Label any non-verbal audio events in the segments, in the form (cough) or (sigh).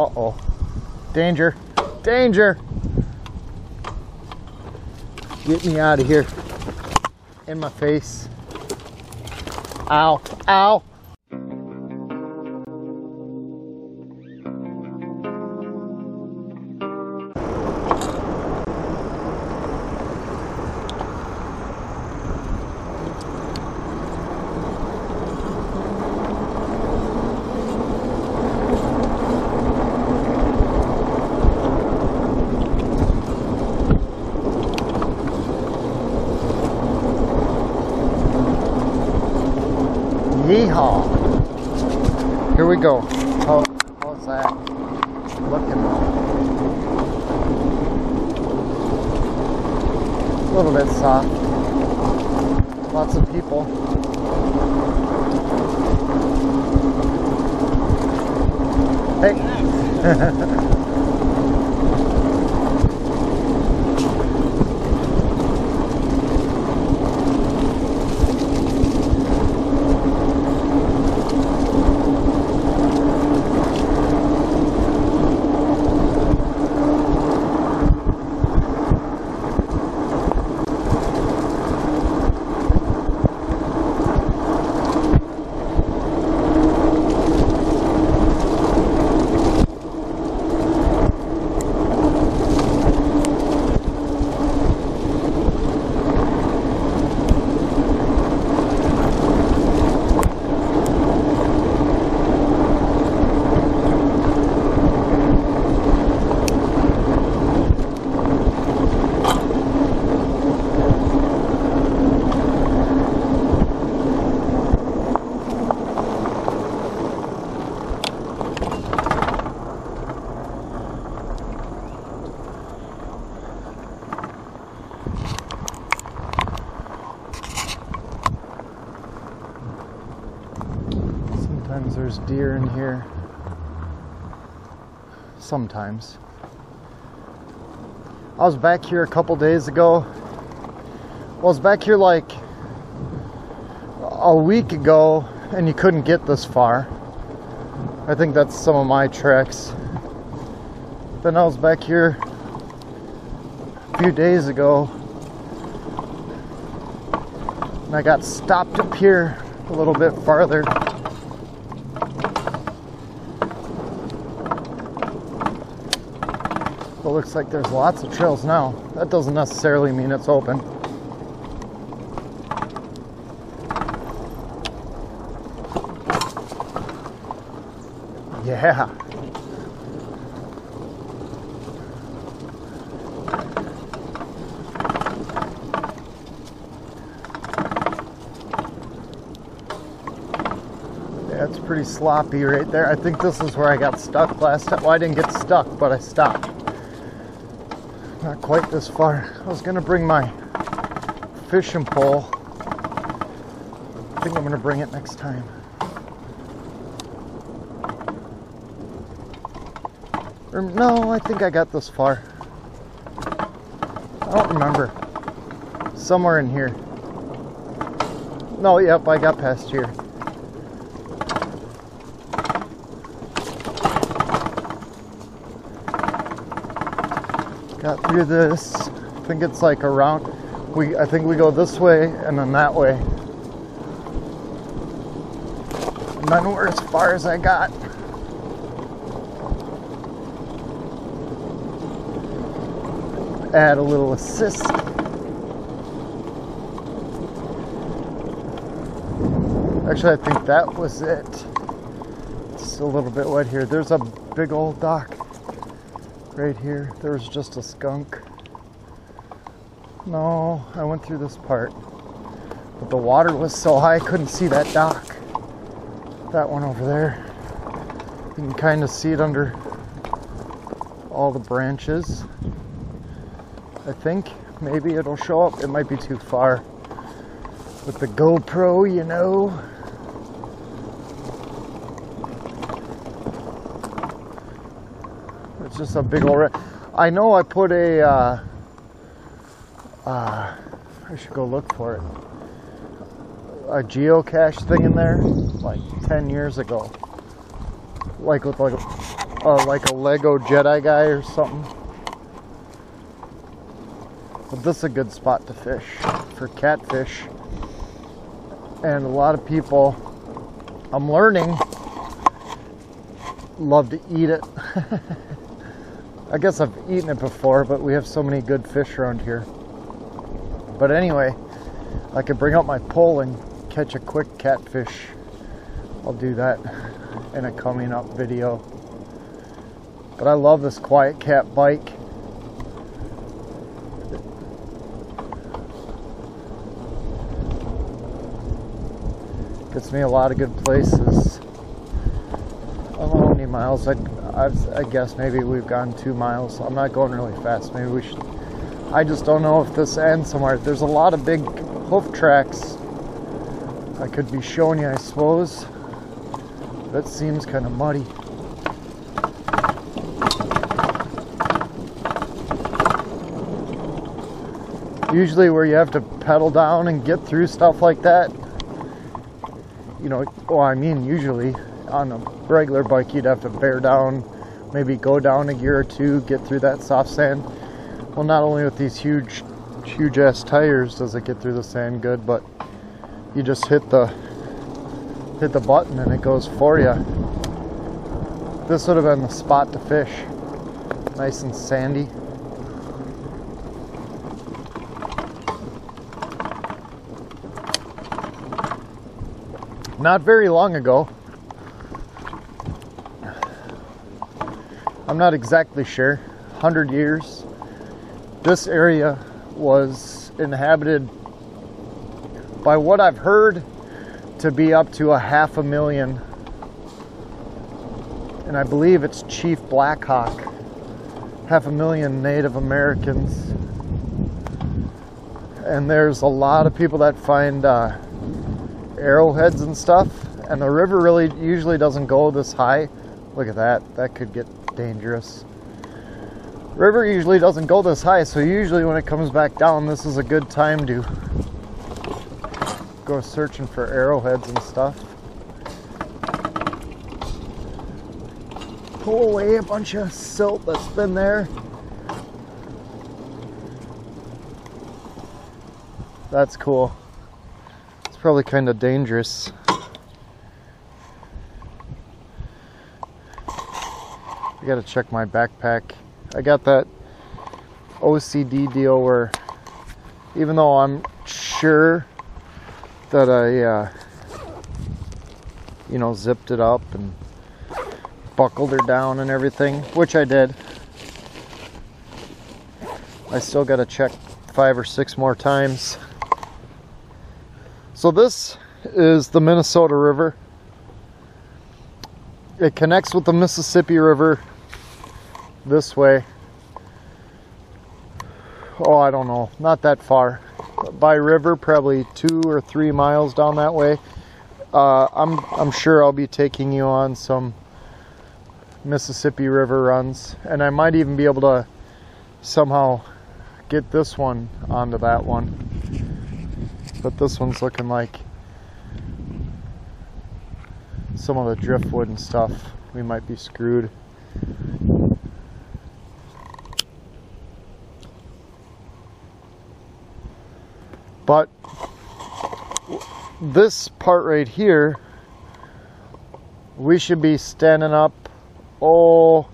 Uh-oh. Danger. Danger. Get me out of here. In my face. Ow. Ow. Yeehaw. Here we go. How, how's that looking? A little bit soft. Lots of people. Hey. (laughs) Sometimes there's deer in here. Sometimes. I was back here a couple days ago. I was back here like a week ago and you couldn't get this far. I think that's some of my tracks. Then I was back here a few days ago and I got stopped up here a little bit farther. It looks like there's lots of trails now. That doesn't necessarily mean it's open. Yeah. It's pretty sloppy right there. I think this is where I got stuck last time. Well, I didn't get stuck, but I stopped. Not quite this far. I was gonna bring my fishing pole. I think I'm gonna bring it next time. Or no, I think I got this far. I don't remember. Somewhere in here. No, yep, I got past here. Got through this. I think it's like around. We I think we go this way and then that way. And then we're as far as I got. Add a little assist. Actually, I think that was it. It's a little bit wet here. There's a big old dock right here. There was just a skunk. No, I went through this part. But the water was so high I couldn't see that dock. That one over there. You can kind of see it under all the branches. I think maybe it'll show up. It might be too far. With the GoPro, you know. Just a big old. Re- I know I put a. Uh, uh, I should go look for it. A geocache thing in there, like ten years ago. Like with like uh, like a Lego Jedi guy or something. But this is a good spot to fish for catfish. And a lot of people, I'm learning, love to eat it. (laughs) I guess I've eaten it before, but we have so many good fish around here. But anyway, I could bring out my pole and catch a quick catfish. I'll do that in a coming up video. But I love this QuietKat bike. Gets me a lot of good places. I don't know how many miles. I, I've, I guess maybe we've gone two miles. I'm not going really fast. Maybe we should. I just don't know if this ends somewhere. There's a lot of big hoof tracks I could be showing you, I suppose. That seems kind of muddy. Usually, where you have to pedal down and get through stuff like that, you know, well, I mean, usually on a regular bike, you'd have to bear down, maybe go down a gear or two, get through that soft sand. Well, not only with these huge, huge ass tires does it get through the sand good, but you just hit the hit the button and it goes for you. This would have been the spot to fish. Nice and sandy. Not very long ago, I'm not exactly sure, 100 years, this area was inhabited by what I've heard to be up to a half a million. And I believe it's Chief Blackhawk. Half a million Native Americans. And there's a lot of people that find uh, arrowheads and stuff. And the river really usually doesn't go this high. Look at that. That could get dangerous. River usually doesn't go this high, so usually when it comes back down, this is a good time to go searching for arrowheads and stuff. Pull away a bunch of silt that's been there. That's cool. It's probably kind of dangerous. Gotta check my backpack. I got that OCD deal where even though I'm sure that I, uh, you know, zipped it up and buckled her down and everything, which I did. I still got to check five or six more times. So this is the Minnesota River. It connects with the Mississippi River this way. Oh, I don't know, not that far by river, probably two or three miles down that way. Uh, I'm I'm sure I'll be taking you on some Mississippi River runs, and I might even be able to somehow get this one onto that one. But this one's looking like some of the driftwood and stuff. We might be screwed. But this part right here, we should be standing up, oh,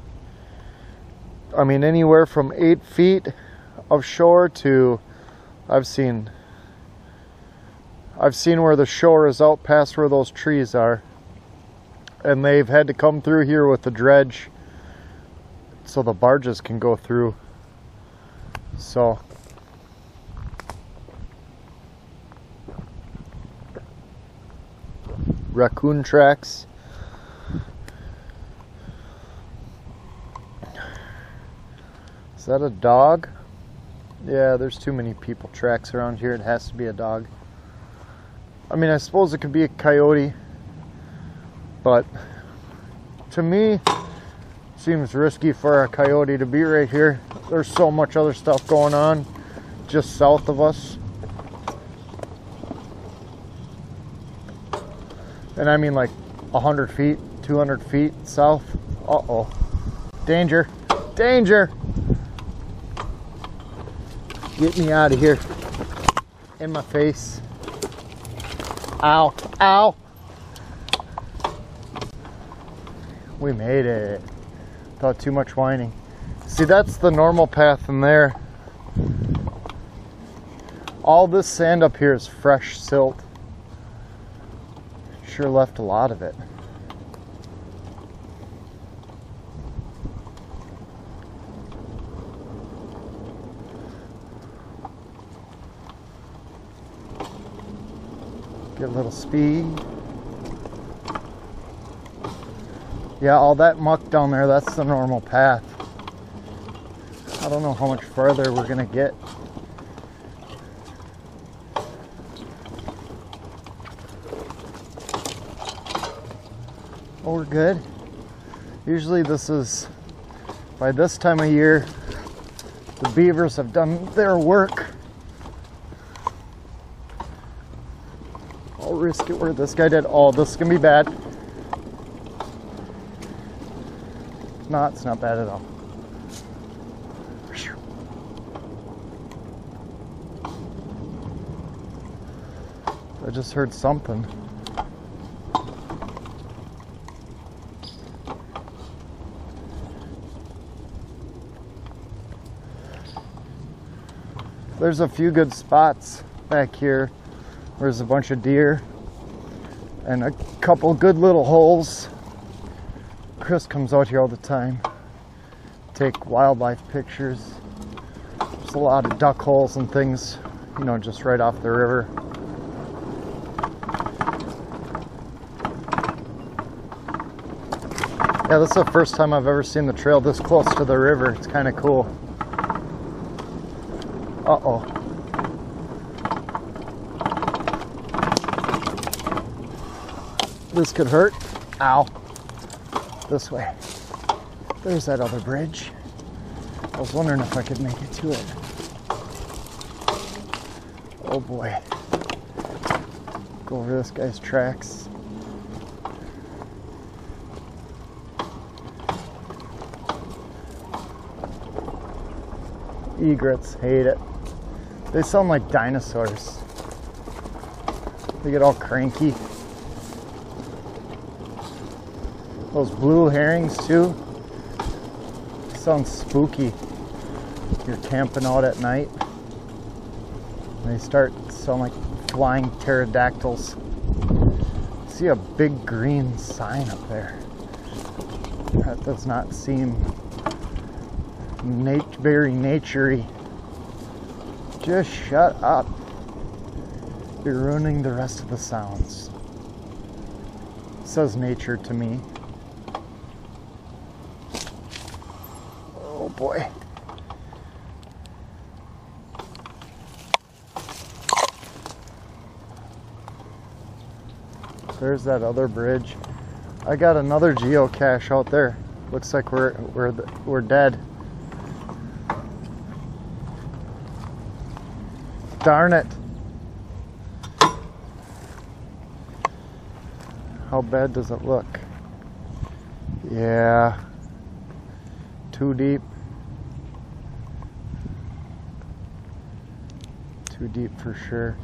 I mean, anywhere from eight feet of shore to, I've seen, I've seen where the shore is out past where those trees are. And they've had to come through here with the dredge so the barges can go through. So raccoon tracks. Is that a dog? Yeah, there's too many people tracks around here. It has to be a dog. I mean, I suppose it could be a coyote, but to me, seems risky for a coyote to be right here. There's so much other stuff going on just south of us. And I mean like 100 feet, 200 feet south. Uh-oh. Danger. Danger. Get me out of here. In my face. Ow. Ow. We made it. Without too much whining. See, that's the normal path in there. All this sand up here is fresh silt. Sure left a lot of it. Get a little speed. Yeah, all that muck down there, that's the normal path. I don't know how much further we're gonna get. Oh, we're good. Usually this is, by this time of year, the beavers have done their work. I'll risk it where this guy did. Oh, this is gonna be bad. No, it's not bad at all. I just heard something. There's a few good spots back here. There's a bunch of deer and a couple good little holes. Chris comes out here all the time, take wildlife pictures. There's a lot of duck holes and things, you know, just right off the river. Yeah, this is the first time I've ever seen the trail this close to the river. It's kind of cool. Uh oh. This could hurt. Ow. This way. There's that other bridge. I was wondering if I could make it to it. Oh boy. Go over this guy's tracks. Egrets hate it. They sound like dinosaurs. They get all cranky. Those blue herrings too. Sounds spooky. You're camping out at night. They start sound like flying pterodactyls. See a big green sign up there. That does not seem nat- very naturey. Just shut up. You're ruining the rest of the sounds. says nature to me. Oh boy. There's that other bridge. I got another geocache out there. Looks like we're we're we're dead. Darn it. How bad does it look? Yeah. Too deep. Too deep for sure.